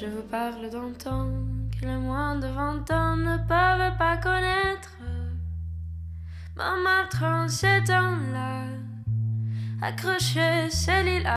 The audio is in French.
Je vous parle d'un temps que les moins de vingt ans ne peuvent pas connaître. Montmartre en ces temps-là, accroché, c'est lilas.